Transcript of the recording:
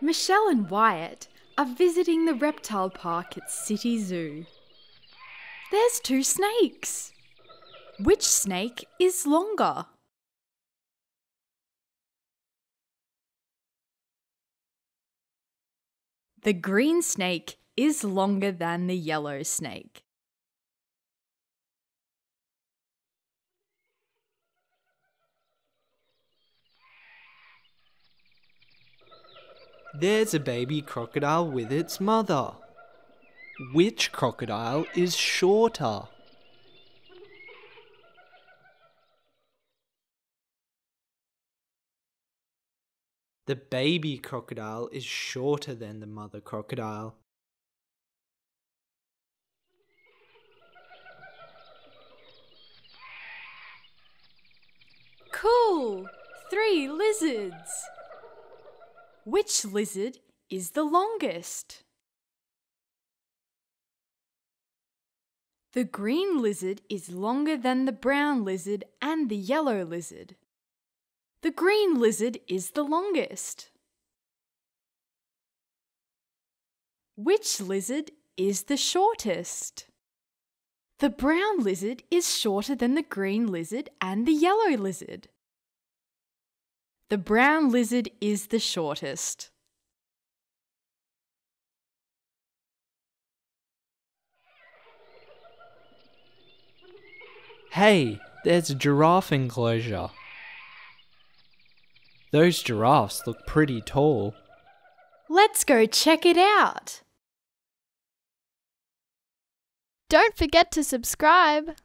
Michelle and Wyatt are visiting the reptile park at City Zoo. There's two snakes. Which snake is longer? The green snake is longer than the yellow snake. There's a baby crocodile with its mother. Which crocodile is shorter? The baby crocodile is shorter than the mother crocodile. Cool! Three lizards. Which lizard is the longest? The green lizard is longer than the brown lizard and the yellow lizard. The green lizard is the longest. Which lizard is the shortest? The brown lizard is shorter than the green lizard and the yellow lizard. The brown lizard is the shortest. Hey, there's a giraffe enclosure. Those giraffes look pretty tall. Let's go check it out. Don't forget to subscribe.